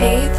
eighth